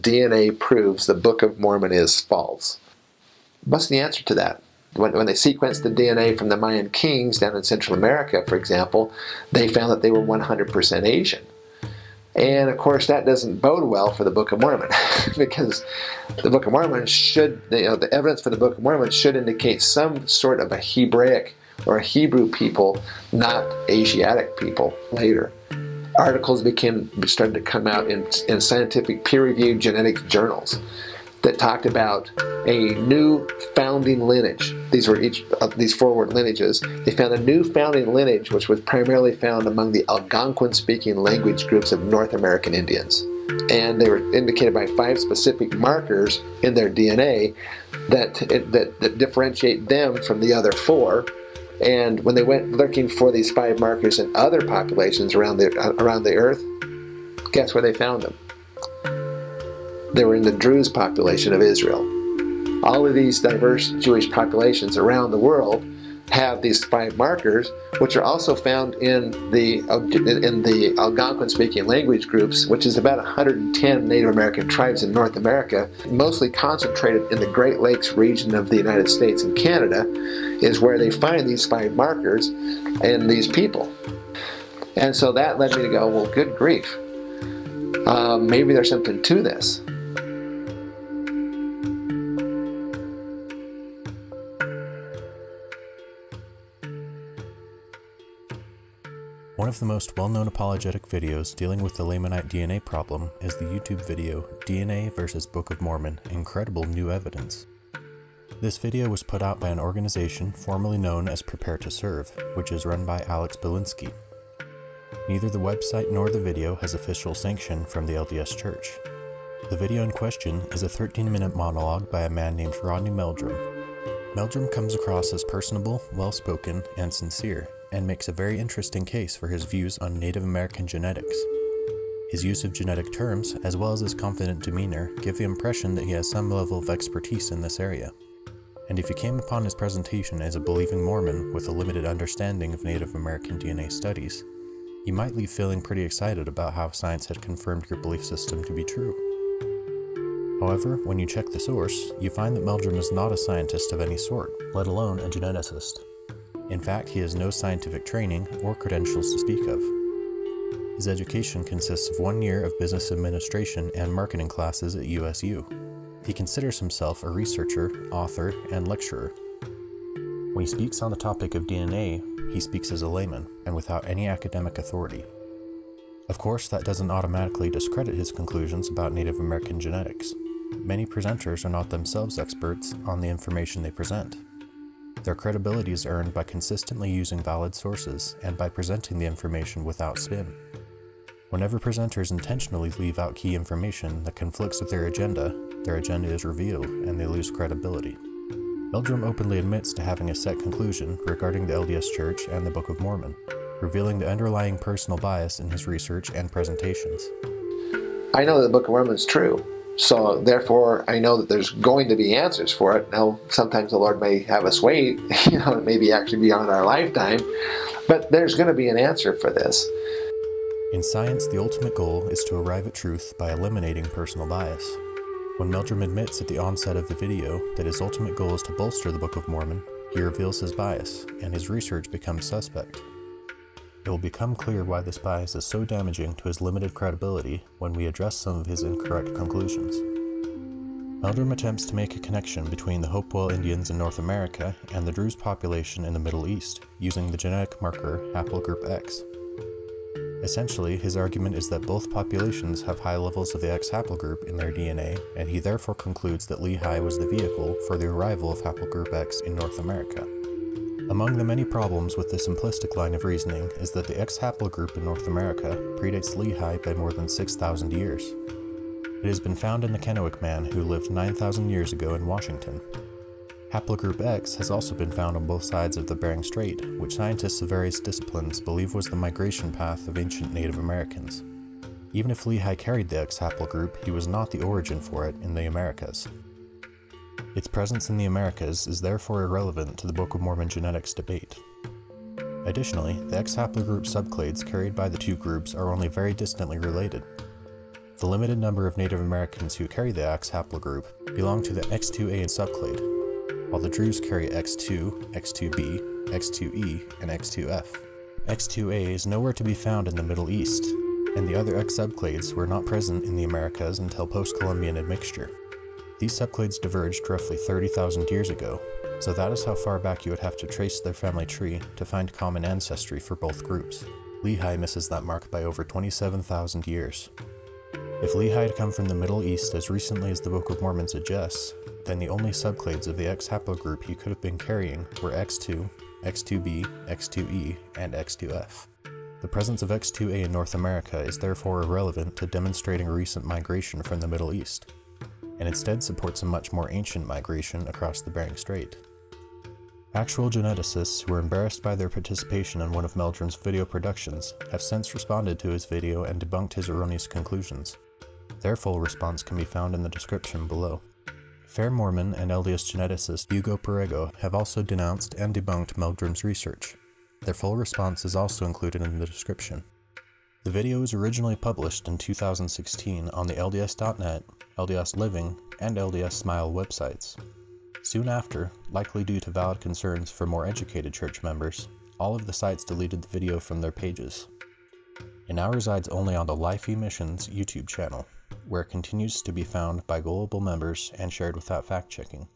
DNA proves the Book of Mormon is false. What's the answer to that? When, when they sequenced the DNA from the Mayan kings down in Central America, for example, they found that they were 100% Asian. And of course, that doesn't bode well for the Book of Mormon because the Book of Mormon should, you know, the evidence for the Book of Mormon should indicate some sort of a Hebraic or a Hebrew people, not Asiatic people later. Articles became started to come out in, in scientific peer-reviewed genetic journals that talked about a new founding lineage. These were each of these forward lineages. They found a new founding lineage, which was primarily found among the Algonquin speaking language groups of North American Indians. And they were indicated by five specific markers in their DNA that, that, that differentiate them from the other four. And when they went looking for these five markers in other populations around the, uh, around the earth, guess where they found them? They were in the Druze population of Israel. All of these diverse Jewish populations around the world have these five markers, which are also found in the in the Algonquin-speaking language groups, which is about 110 Native American tribes in North America, mostly concentrated in the Great Lakes region of the United States and Canada, is where they find these five markers and these people. And so that led me to go, well, good grief. Uh, maybe there's something to this. One of the most well-known apologetic videos dealing with the Lamanite DNA problem is the YouTube video DNA vs. Book of Mormon Incredible New Evidence. This video was put out by an organization formerly known as Prepare to Serve, which is run by Alex Belinsky. Neither the website nor the video has official sanction from the LDS Church. The video in question is a 13-minute monologue by a man named Rodney Meldrum. Meldrum comes across as personable, well-spoken, and sincere, and makes a very interesting case for his views on Native American genetics. His use of genetic terms, as well as his confident demeanor, give the impression that he has some level of expertise in this area. And if you came upon his presentation as a believing Mormon with a limited understanding of Native American DNA studies, you might leave feeling pretty excited about how science had confirmed your belief system to be true. However, when you check the source, you find that Meldrum is not a scientist of any sort, let alone a geneticist. In fact, he has no scientific training or credentials to speak of. His education consists of one year of business administration and marketing classes at USU. He considers himself a researcher, author, and lecturer. When he speaks on the topic of DNA, he speaks as a layman and without any academic authority. Of course, that doesn't automatically discredit his conclusions about Native American genetics. Many presenters are not themselves experts on the information they present. Their credibility is earned by consistently using valid sources and by presenting the information without spin. Whenever presenters intentionally leave out key information that conflicts with their agenda, their agenda is revealed and they lose credibility. Meldrum openly admits to having a set conclusion regarding the LDS Church and the Book of Mormon, revealing the underlying personal bias in his research and presentations. I know that the Book of Mormon is true, so therefore, I know that there's going to be answers for it. Now, sometimes the Lord may have us wait, you know, it may be actually beyond our lifetime, but there's going to be an answer for this. In science, the ultimate goal is to arrive at truth by eliminating personal bias. When Meldrum admits at the onset of the video that his ultimate goal is to bolster the Book of Mormon, he reveals his bias, and his research becomes suspect. It will become clear why this bias is so damaging to his limited credibility when we address some of his incorrect conclusions. Meldrum attempts to make a connection between the Hopewell Indians in North America and the Druze population in the Middle East using the genetic marker haplogroup X. Essentially, his argument is that both populations have high levels of the X haplogroup in their DNA, and he therefore concludes that Lehi was the vehicle for the arrival of haplogroup X in North America. Among the many problems with this simplistic line of reasoning is that the X haplogroup in North America predates Lehi by more than 6,000 years. It has been found in the Kennewick man who lived 9,000 years ago in Washington. Haplogroup X has also been found on both sides of the Bering Strait, which scientists of various disciplines believe was the migration path of ancient Native Americans. Even if Lehi carried the X haplogroup, he was not the origin for it in the Americas. Its presence in the Americas is therefore irrelevant to the Book of Mormon genetics debate. Additionally, the X haplogroup subclades carried by the two groups are only very distantly related. The limited number of Native Americans who carry the X haplogroup belong to the X2A subclade, while the Druze carry X2, X2B, X2E, and X2F. X2A is nowhere to be found in the Middle East, and the other X subclades were not present in the Americas until post-Columbian admixture. These subclades diverged roughly 30,000 years ago, so that is how far back you would have to trace their family tree to find common ancestry for both groups. Lehi misses that mark by over 27,000 years. If Lehi had come from the Middle East as recently as the Book of Mormon suggests, then the only subclades of the X haplogroup he could have been carrying were X2, X2b, X2e, and X2f. The presence of X2a in North America is therefore irrelevant to demonstrating recent migration from the Middle East, and instead supports a much more ancient migration across the Bering Strait. Actual geneticists who were embarrassed by their participation in one of Meldrum's video productions have since responded to his video and debunked his erroneous conclusions. Their full response can be found in the description below. FairMormon and LDS geneticist Ugo Perego have also denounced and debunked Meldrum's research. Their full response is also included in the description. The video was originally published in 2016 on the LDS.net, LDS Living, and LDS Smile websites. Soon after, likely due to valid concerns for more educated church members, all of the sites deleted the video from their pages. It now resides only on the Life Missions YouTube channel, where it continues to be found by gullible members and shared without fact checking.